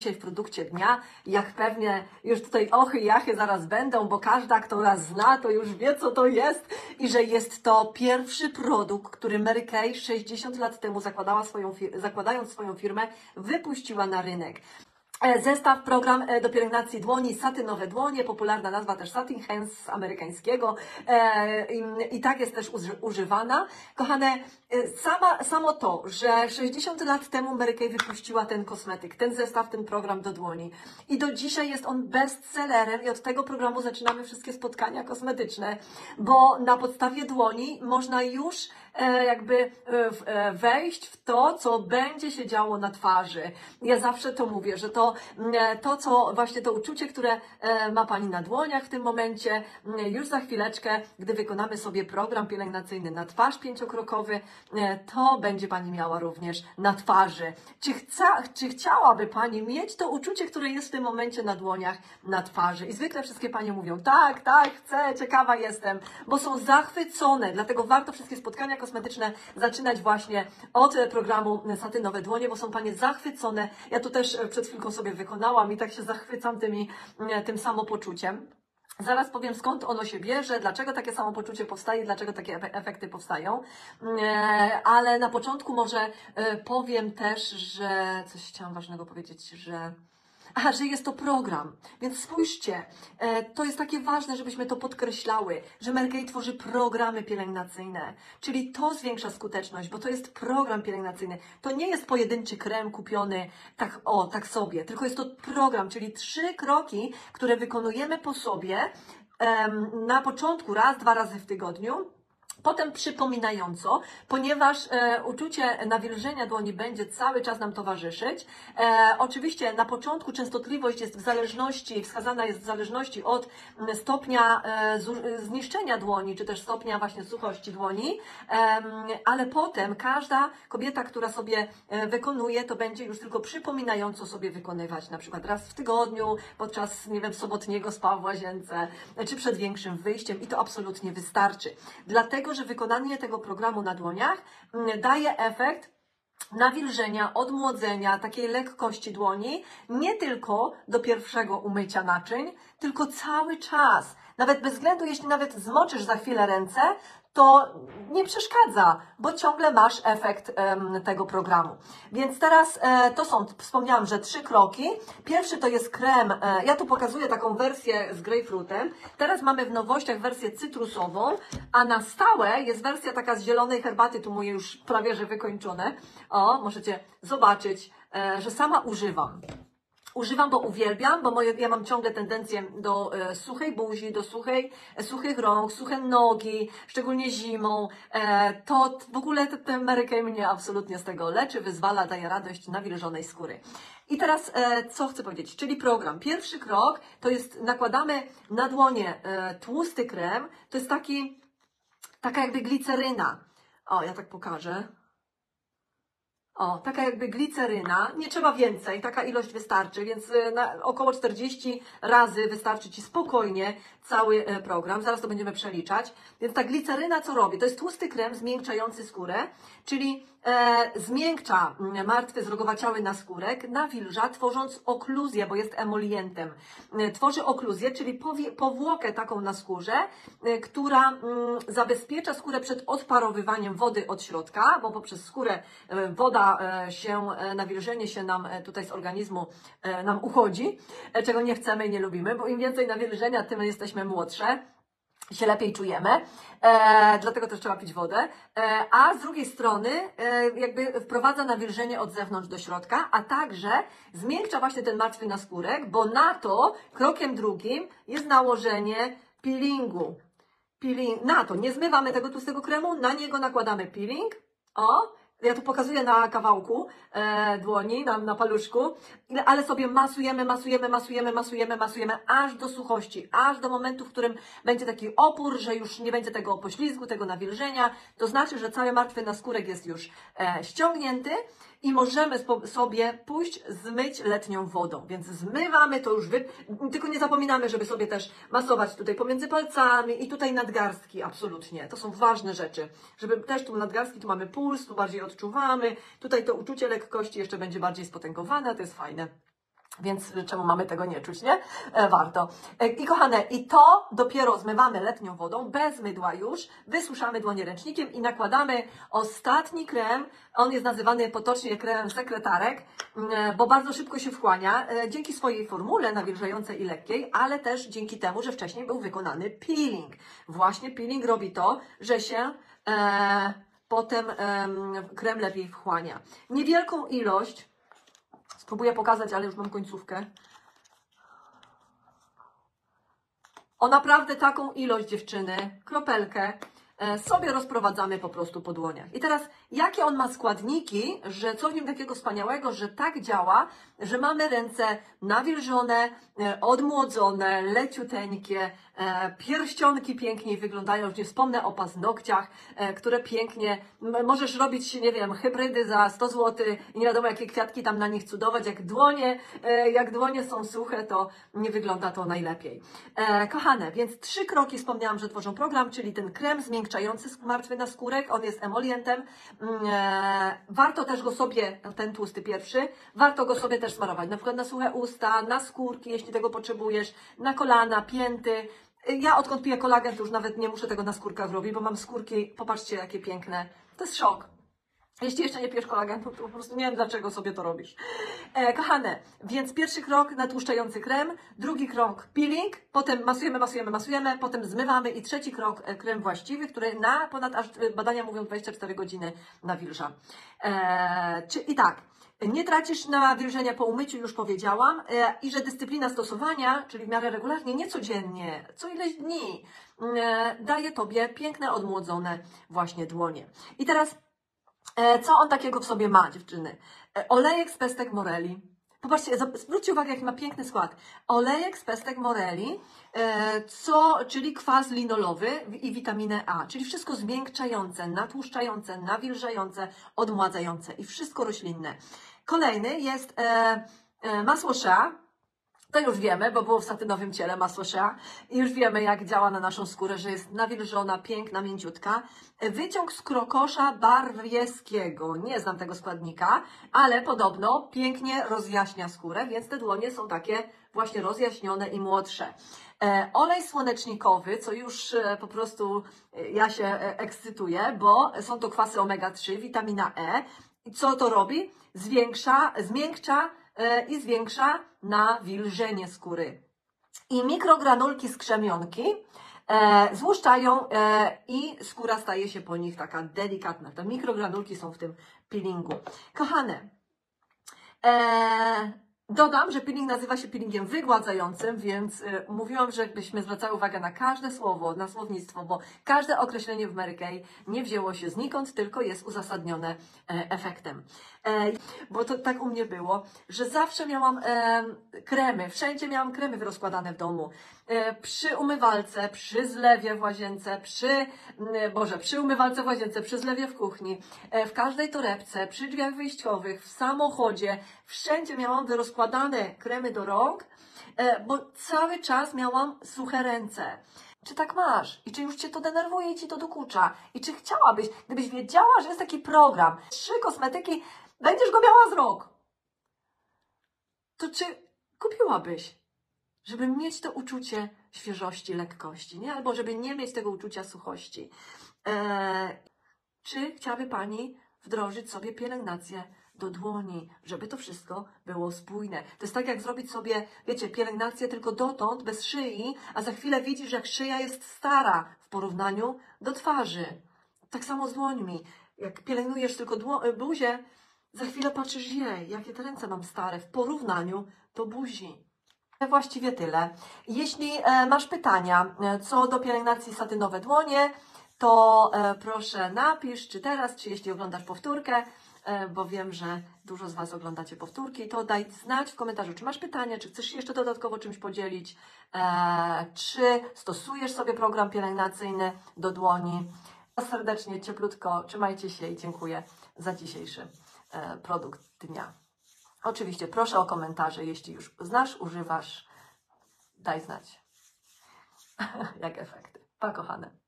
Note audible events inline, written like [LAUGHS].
dzisiaj w produkcie dnia, jak pewnie już tutaj ochy i jachy zaraz będą, bo każda, kto nas zna, to już wie, co to jest i że jest to pierwszy produkt, który Mary Kay 60 lat temu zakładała swoją, zakładając swoją firmę, wypuściła na rynek. E, Zestaw, program e, do pielęgnacji dłoni, satynowe dłonie, popularna nazwa też satin hands z amerykańskiego e, i, tak jest też uży, używana. Kochane, sama, samo to, że 60 lat temu Mary Kay wypuściła ten kosmetyk, ten zestaw, ten program do dłoni i do dzisiaj jest on bestsellerem i od tego programu zaczynamy wszystkie spotkania kosmetyczne, bo na podstawie dłoni można już jakby e, e, wejść w to, co będzie się działo na twarzy. Ja zawsze to mówię, że to, e, to co właśnie to uczucie, które e, ma Pani na dłoniach w tym momencie, już za chwileczkę, gdy wykonamy sobie program pielęgnacyjny na twarz pięciokrokowy, e, to będzie Pani miała również na twarzy. Czy, chca, czy chciałaby Pani mieć to uczucie, które jest w tym momencie na dłoniach, na twarzy? I zwykle wszystkie Panie mówią, tak, tak, chcę, ciekawa jestem, bo są zachwycone, dlatego warto wszystkie spotkania kosmetyczne zaczynać właśnie od programu Satynowe Dłonie, bo są Panie zachwycone. Ja tu też e, przed chwilką sobie wykonałam i tak się zachwycam tymi, e, tym samopoczuciem. Zaraz powiem skąd ono się bierze, dlaczego takie samopoczucie powstaje, dlaczego takie efe- efekty powstają. E, Ale na początku może powiem też, że coś chciałam ważnego powiedzieć, że a, że jest to program. Więc spójrzcie, e, to jest takie ważne, żebyśmy to podkreślały, że Kay tworzy programy pielęgnacyjne, czyli to zwiększa skuteczność, bo to jest program pielęgnacyjny. To nie jest pojedynczy krem kupiony tak o, tak sobie, tylko jest to program, czyli trzy kroki, które wykonujemy po sobie na początku raz, dwa razy w tygodniu. Potem przypominająco, ponieważ e, uczucie nawilżenia dłoni będzie cały czas nam towarzyszyć. E, oczywiście na początku częstotliwość jest w zależności, wskazana jest w zależności od mm, stopnia e, e, zniszczenia dłoni, czy też stopnia właśnie suchości dłoni, Em, ale potem każda kobieta, która sobie e, wykonuje, to będzie już tylko przypominająco sobie wykonywać, na przykład raz w tygodniu, podczas, nie wiem, sobotniego spa w łazience, e, czy przed większym wyjściem i to absolutnie wystarczy. Dlatego, że wykonanie tego programu na dłoniach mm, daje efekt nawilżenia, odmłodzenia, takiej lekkości dłoni, nie tylko do pierwszego umycia naczyń, tylko cały czas. Nawet bez względu, jeśli nawet zmoczysz za chwilę ręce, to nie przeszkadza, bo ciągle masz efekt tego programu. Więc teraz e, to są, wspomniałam, że trzy kroki. Pierwszy to jest krem, e, ja tu pokazuję taką wersję z grejpfrutem. Teraz mamy w nowościach wersję cytrusową, a na stałe jest wersja taka z zielonej herbaty, tu moje już prawie że wykończone. O, możecie zobaczyć, e, że sama używam. Używam, bo uwielbiam, bo moje, ja mam ciągle tendencję do e, suchej buzi, do suchej, e, suchych rąk, suche nogi, szczególnie zimą. E, to w ogóle te- ten Mary mnie absolutnie z tego leczy, wyzwala, daje radość nawilżonej skóry. I teraz e, co chcę powiedzieć? Czyli program. Pierwszy krok to jest nakładamy na dłonie e, tłusty krem. To jest taki, taka jakby gliceryna. O, ja tak pokażę. O, taka jakby gliceryna, nie trzeba więcej, taka ilość wystarczy, więc y, około 40 razy wystarczy Ci spokojnie cały e, program. Zaraz to będziemy przeliczać. Więc ta gliceryna co robi? To jest tłusty krem zmiękczający skórę, czyli e, zmiękcza martwy, zrogowaciały naskórek, nawilża, tworząc okluzję, bo jest emolientem. E, Tworzy okluzję, czyli powie, powłokę taką na skórze, e, która mm, zabezpiecza skórę przed odparowywaniem wody od środka, bo poprzez skórę e, woda e, się, e, nawilżenie się nam e, tutaj z organizmu e, nam uchodzi, e, czego nie chcemy i nie lubimy, bo im więcej nawilżenia, tym jesteśmy młodsze się lepiej czujemy, e, dlatego też trzeba pić wodę, e, a z drugiej strony e, jakby wprowadza nawilżenie od zewnątrz do środka, a także zmiękcza właśnie ten martwy naskórek, bo na to krokiem drugim jest nałożenie peelingu. Peeling, na to nie zmywamy tego tłustego kremu, na niego nakładamy peeling, o, ja tu pokazuję na kawałku e, dłoni, na, na paluszku, ale sobie masujemy, masujemy, masujemy, masujemy, masujemy, aż do suchości, aż do momentu, w którym będzie taki opór, że już nie będzie tego poślizgu, tego nawilżenia. To znaczy, że cały martwy naskórek jest już e, ściągnięty i możemy sobie pójść zmyć letnią wodą. Więc zmywamy to już, wy... tylko nie zapominamy, żeby sobie też masować tutaj pomiędzy palcami i tutaj nadgarstki, absolutnie. To są ważne rzeczy, żeby też tu nadgarstki, tu mamy puls, tu bardziej odczuwamy, tutaj to uczucie lekkości jeszcze będzie bardziej spotęgowane, to jest fajne. Więc czemu mamy tego nie czuć, nie? E, warto. E, I kochane, i to dopiero zmywamy letnią wodą, bez mydła już, wysuszamy dłonie ręcznikiem i nakładamy ostatni krem. On jest nazywany potocznie kremem sekretarek, e, bo bardzo szybko się wchłania, dzięki swojej formule nawilżającej i lekkiej, ale też dzięki temu, że wcześniej był wykonany peeling. Właśnie peeling robi to, że się potem em, krem lepiej wchłania. Niewielką ilość Spróbuję pokazać, ale już mam końcówkę. O naprawdę taką ilość dziewczyny, kropelkę, sobie rozprowadzamy po prostu po dłoniach. I teraz, jakie on ma składniki, że co w nim takiego wspaniałego, że tak działa, że mamy ręce nawilżone, e, odmłodzone, leciuteńkie, e, pierścionki piękniej wyglądają, już nie wspomnę o paznokciach, e, które pięknie, możesz robić, nie wiem, hybrydy za 100 zł i nie wiadomo jakie kwiatki tam na nich cudować, jak dłonie, e, jak dłonie są suche, to nie wygląda to najlepiej. E, kochane, więc trzy kroki wspomniałam, że tworzą program, czyli ten krem zmiękczający martwy naskórek, on jest emolientem, Mm, e, warto też go sobie, ten tłusty pierwszy, warto go sobie też smarować, na przykład na suche usta, na skórki, jeśli tego potrzebujesz, na kolana, pięty. Ja odkąd piję kolagen, to już nawet nie muszę tego na skórkach robić, bo mam skórki, popatrzcie jakie piękne. To jest szok. Jeśli jeszcze nie pijesz kolagenu, to po prostu nie wiem, dlaczego sobie to robisz. E, kochane, więc pierwszy krok natłuszczający krem, drugi krok peeling, potem masujemy, masujemy, masujemy, potem zmywamy i trzeci krok e, krem właściwy, który na ponad aż e, badania mówią 24 godziny nawilża. E, czy, I tak, nie tracisz nawilżenia po umyciu, już powiedziałam, e, i że dyscyplina stosowania, czyli w miarę regularnie, nie codziennie, co ileś dni, daje Tobie piękne, odmłodzone właśnie dłonie. I teraz Co on takiego w sobie ma, dziewczyny? E, Olejek z pestek moreli. Popatrzcie, zwróćcie uwagę, jaki ma piękny skład. Olejek z pestek moreli, e, co, czyli kwas linolowy i witaminę A, czyli wszystko zmiękczające, natłuszczające, nawilżające, odmładzające i wszystko roślinne. Kolejny jest e, e, masło shea, to już wiemy, bo było w satynowym ciele masło shea i już wiemy, jak działa na naszą skórę, że jest nawilżona, piękna, mięciutka. Wyciąg z krokosza barwieskiego. Nie znam tego składnika, ale podobno pięknie rozjaśnia skórę, więc te dłonie są takie właśnie rozjaśnione i młodsze. E, olej słonecznikowy, co już e, po prostu e, ja się ekscytuję, bo są to kwasy omega-3, witamina E. I co to robi? Zwiększa, zmiękcza i zwiększa nawilżenie skóry. I mikrogranulki z krzemionki e, złuszczają e, i skóra staje się po nich taka delikatna. Te mikrogranulki są w tym peelingu. Kochane, e, dodam, że peeling nazywa się peelingiem wygładzającym, więc e, mówiłam, że byśmy zwracały uwagę na każde słowo, na słownictwo, bo każde określenie w Mary Kay nie wzięło się znikąd, tylko jest uzasadnione e, efektem. E, bo to tak u mnie było, że zawsze miałam e, kremy, wszędzie miałam kremy wyrozkładane w domu. E, przy umywalce, przy zlewie w łazience, przy, Boże, przy umywalce w łazience, przy zlewie w kuchni, w każdej torebce, przy drzwiach wyjściowych, w samochodzie, wszędzie miałam wyrozkładane kremy do rąk, bo cały czas miałam suche ręce. Czy tak masz? I czy już Cię to denerwuje i Ci to dokucza? I czy chciałabyś, gdybyś wiedziała, że jest taki program, trzy kosmetyki, będziesz go miała z rąk, to czy kupiłabyś, żeby mieć to uczucie świeżości, lekkości, nie? Albo żeby nie mieć tego uczucia suchości. Eee, czy chciałaby Pani wdrożyć sobie pielęgnację do dłoni, żeby to wszystko było spójne. To jest tak, jak zrobić sobie, wiecie, pielęgnację tylko dotąd, bez szyi, a za chwilę widzisz, jak szyja jest stara w porównaniu do twarzy. Tak samo z dłońmi. Jak pielęgnujesz tylko dło- buzię, za chwilę patrzysz, jej, jakie te ręce mam stare w porównaniu do buzi. Właściwie tyle. Jeśli e, masz pytania e, co do pielęgnacji satynowe dłonie, to e, proszę napisz, czy teraz, czy jeśli oglądasz powtórkę, bo wiem, że dużo z Was oglądacie powtórki, to daj znać w komentarzu, czy masz pytania, czy chcesz jeszcze dodatkowo czymś podzielić, czy stosujesz sobie program pielęgnacyjny do dłoni. Serdecznie, cieplutko, trzymajcie się i dziękuję za dzisiejszy produkt dnia. Oczywiście proszę o komentarze, jeśli już znasz, używasz, daj znać. [LAUGHS] Jak efekty. Pa kochane.